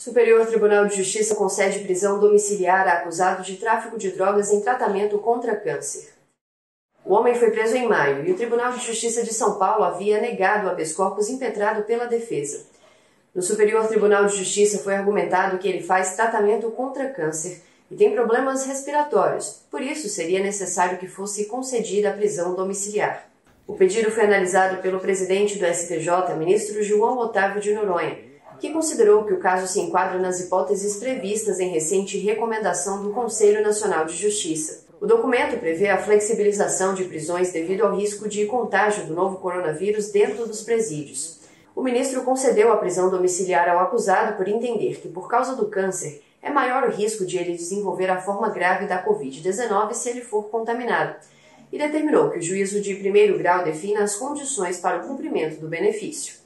Superior Tribunal de Justiça concede prisão domiciliar a acusado de tráfico de drogas em tratamento contra câncer. O homem foi preso em maio e o Tribunal de Justiça de São Paulo havia negado o habeas corpus impetrado pela defesa. No Superior Tribunal de Justiça foi argumentado que ele faz tratamento contra câncer e tem problemas respiratórios, por isso seria necessário que fosse concedida a prisão domiciliar. O pedido foi analisado pelo presidente do STJ, ministro João Otávio de Noronha, que considerou que o caso se enquadra nas hipóteses previstas em recente recomendação do Conselho Nacional de Justiça. O documento prevê a flexibilização de prisões devido ao risco de contágio do novo coronavírus dentro dos presídios. O ministro concedeu a prisão domiciliar ao acusado por entender que, por causa do câncer, é maior o risco de ele desenvolver a forma grave da Covid-19 se ele for contaminado, e determinou que o juízo de primeiro grau defina as condições para o cumprimento do benefício.